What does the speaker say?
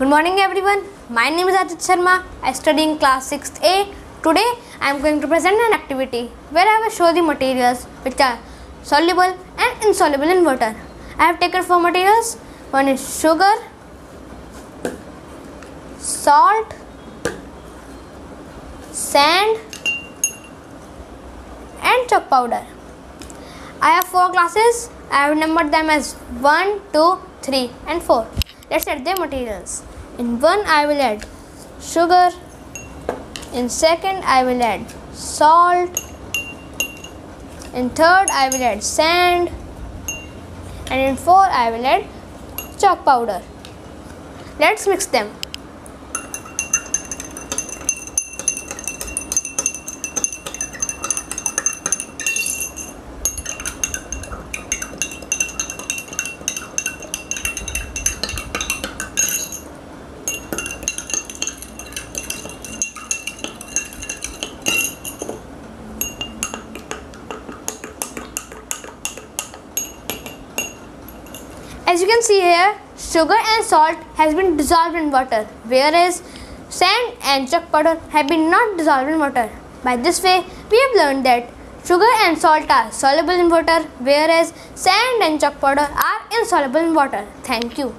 Good morning everyone. My name is Aditya Sharma. I study in class 6th A. Today I am going to present an activity where I will show the materials which are soluble and insoluble in water. I have taken four materials. One is sugar, salt, sand and chalk powder. I have four classes. I have numbered them as 1, 2, 3 and 4. Let's add the materials. In 1 I will add sugar. In second I will add salt. In third I will add sand. And in 4 I will add chalk powder. Let's mix them. As you can see here, sugar and salt has been dissolved in water, whereas sand and chalk powder have been not dissolved in water. By this way, we have learned that sugar and salt are soluble in water, whereas sand and chalk powder are insoluble in water. Thank you.